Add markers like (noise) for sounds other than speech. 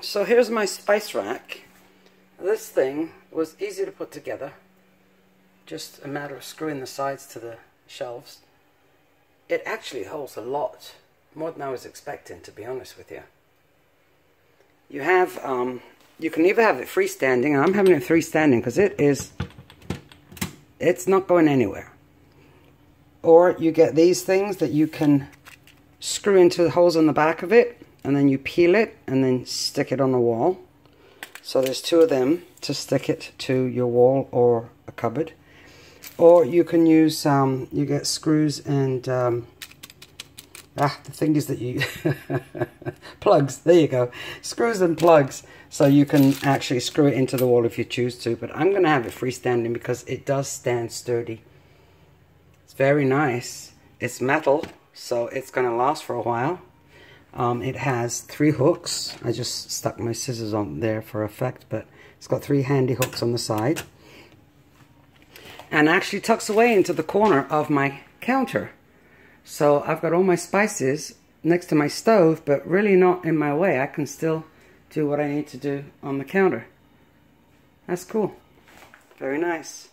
so here's my spice rack. This thing was easy to put together. Just a matter of screwing the sides to the shelves. It actually holds a lot, more than I was expecting, to be honest with you. You have, um, you can either have it freestanding, I'm having it freestanding because it is, it's not going anywhere. Or you get these things that you can screw into the holes on the back of it and then you peel it and then stick it on the wall. So there's two of them to stick it to your wall or a cupboard. Or you can use, um, you get screws and, um, ah, the thing is that you, (laughs) plugs, there you go. Screws and plugs. So you can actually screw it into the wall if you choose to. But I'm going to have it freestanding because it does stand sturdy. It's very nice. It's metal, so it's going to last for a while. Um, it has three hooks. I just stuck my scissors on there for effect, but it's got three handy hooks on the side. And actually tucks away into the corner of my counter. So I've got all my spices next to my stove, but really not in my way. I can still do what I need to do on the counter. That's cool. Very nice.